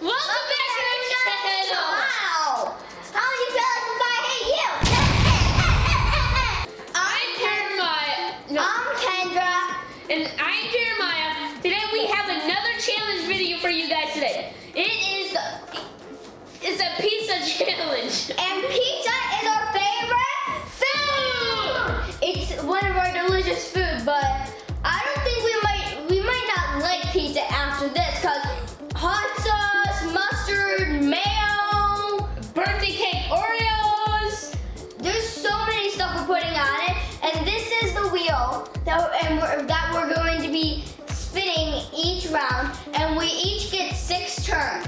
Welcome back to our channel. Wow! How do you feel if I hate you? I'm Jeremiah. No, I'm Kendra. and I'm Jeremiah. Today we have another challenge video for you guys today. It is it's a pizza challenge. Six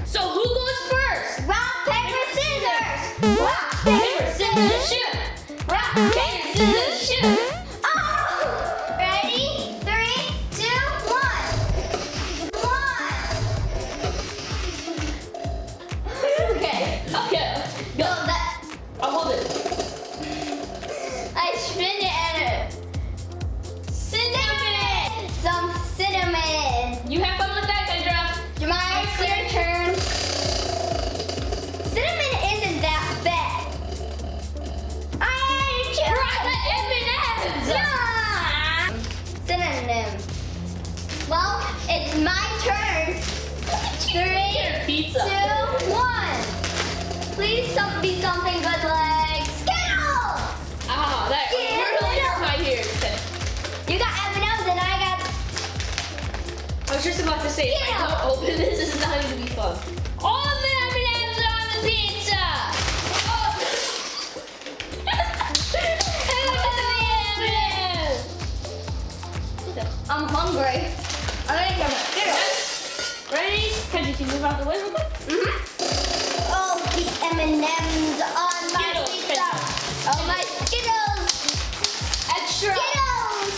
Please some, be something good like Skittles. Ah, that really hurt my ears. You got M&M's and I got. I was just about to say, Skittles. if I don't open this, this is not going to be fun. All the M&M's are on the pizza. Oh. I'm hungry. I'm gonna get Skittles. Ready? Can you move out the way real quick? Mm-hmm. Oh, the M&M's on my pizza. Oh, my Skittles. Extra. Skittles.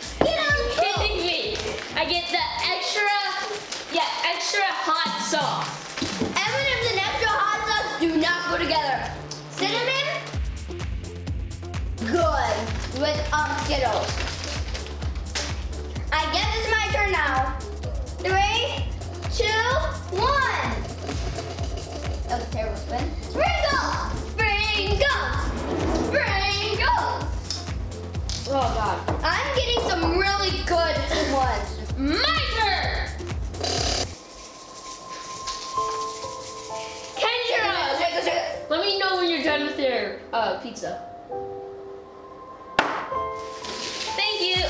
Skittles. Kidding me. I get the extra, yeah, extra hot sauce. M&M's and extra hot sauce do not go together. Cinnamon, good with um Skittles. Oh God. I'm getting some really good ones. My turn. Kendra, Shake it, shake it. let me know when you're done with your uh, pizza. Thank you.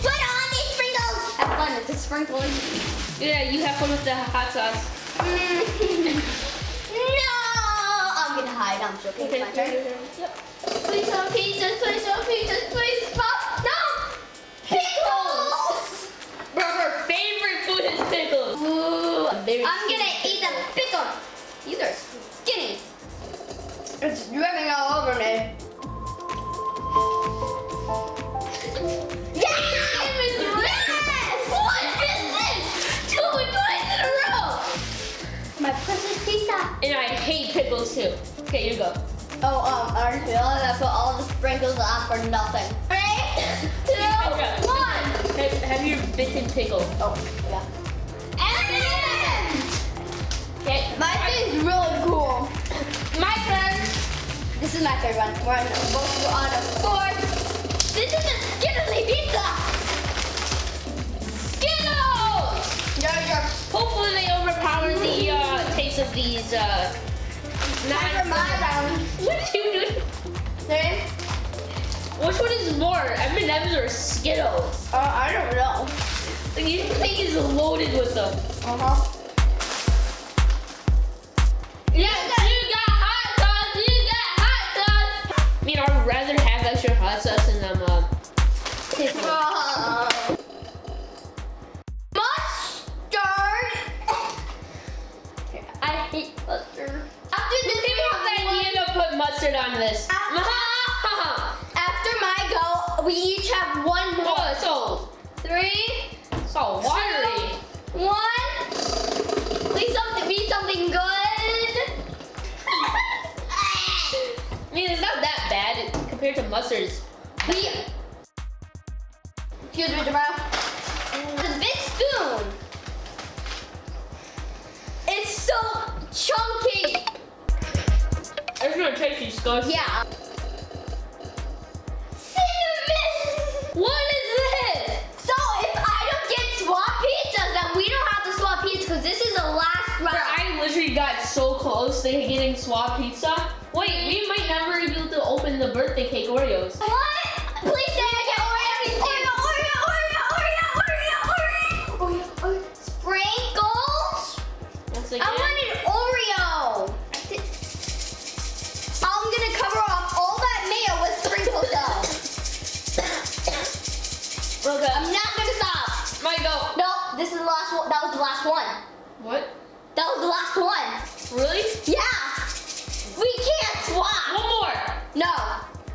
Put on these sprinkles. Have fun. with the sprinkles. Yeah, you have fun with the hot sauce. no! I'm gonna hide. I'm joking. It's my turn. Yep. Please some pizzas. Please some pizzas. Please pop. No! Pickles! Bro, her favorite food is pickles. Ooh, I'm very I'm gonna eat the pickle. These are skinny. It's dripping all over me. Yes! Yes! What is this? Two twice in a row. My precious pizza. And I hate pickles too. Okay, you go. Oh, um, I just realized I put all the sprinkles on for nothing. Three, two, one. Have, have your bitten pickle. Oh, yeah. Okay. My thing's really cool. My turn. This is my favorite one. We're on, both we're on a fourth. This is a Skittly pizza. Skittles! Hopefully they overpower the uh, taste of these. Uh, For my round. What are you? Three. Which one is more, M&M's or Skittles? Uh, I don't know. Your thing is loaded with them. Uh huh. mustard on this. After, after my go, we each have one more. Oh, it's old. Three. It's all watery. Two, one. Please something be something good. I mean, it's not that bad compared to mustards. We. Excuse me, Jamal. This big spoon. It's so chunky. It's gonna taste disgusting. Yeah. Cinnamon. What is this? So if I don't get swap pizzas, then we don't have to swap pizza because this is the last round. I literally got so close to getting swap pizza. Wait, we might never be able to open the birthday cake Oreos. What? Please say I get Oreo, Oreo, Oreo, Oreo, Oreo, Oreo, Oreo, Oreo. Sprinkles. Once again, last one. What? That was the last one. Really? Yeah. We can't swap. One more. No.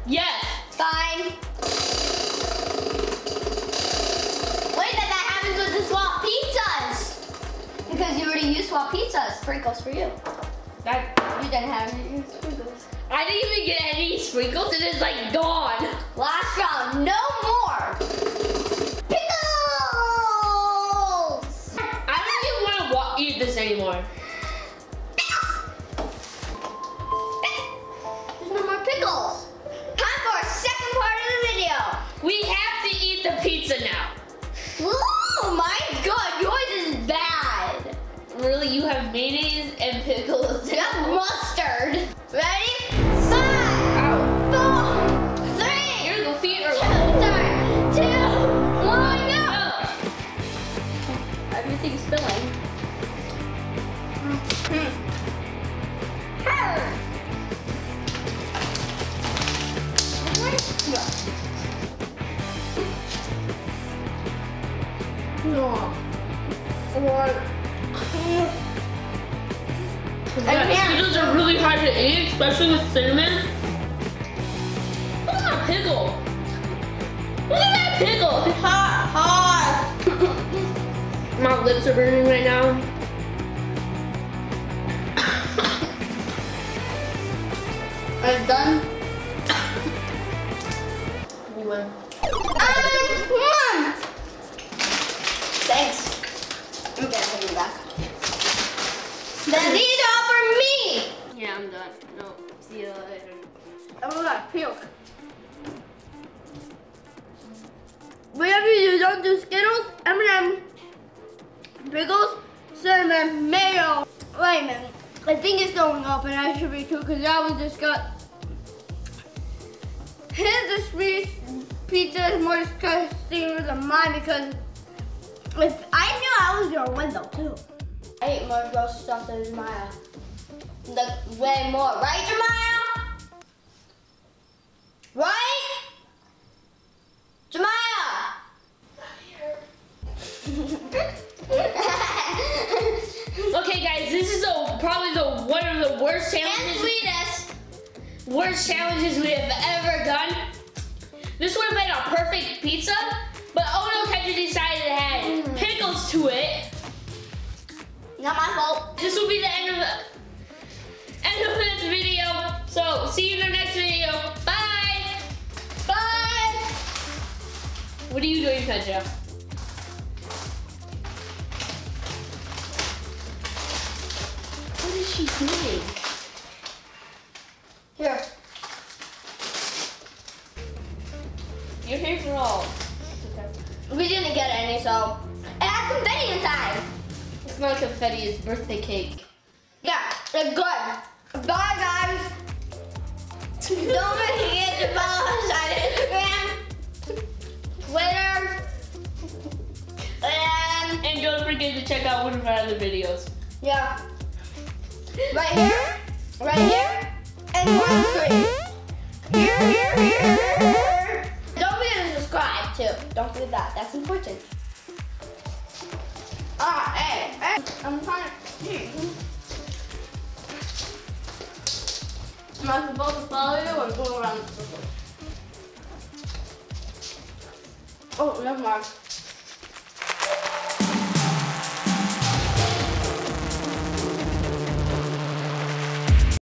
Yes. Fine. Wait, that that happens with the swap pizzas. Because you already used swap pizzas. Sprinkles for you. That You didn't have any sprinkles. I didn't even get any sprinkles it's like gone. Last round, no more. Pizza now. Oh my god, yours is bad. Really, you have mayonnaise and pickles. You have mustard. Ready? Five, Ow. four, three, You're gonna go two, one, go. No. Everything's spilling. Hmm. Hmm. Her. Yeah. Skittles are really hard to eat, especially with cinnamon. Look at that pickle. Look at that pickle. It's Hot, hot. My lips are burning right now. Are you done? You win. You don't do Skittles, M&M, pickles, cinnamon, mayo. Wait a minute. I think it's going up and I should be too because that was just got. His sweet pizza is more disgusting than mine because if I knew I was gonna win though too. I ate more gross stuff than Jemiah. Like way more, right, Jemiah? Right? Jemiah! Okay, guys, this is the, probably the one of the worst challenges. sweetest. worst challenges we have ever done. This would have been a perfect pizza, but Ono Ketchup decided to add pickles to it. Not my fault. This will be the end of the end of this video. So see you in the next video. What are you doing, Petra? What is she doing? Here. Your hands are all. We didn't get any, so. It has confetti inside. It's not confetti, it's birthday cake. Yeah, it's good. Bye, guys. Don't forget to follow us on Instagram, Twitter, and And don't forget to check out one of our other videos. yeah, right here, right here, and one screen. Here, here, here. Don't forget to subscribe too. Don't forget that. That's important. Ah, hey, hey. I'm trying to. Am I supposed to follow you or go around Oh, never mind.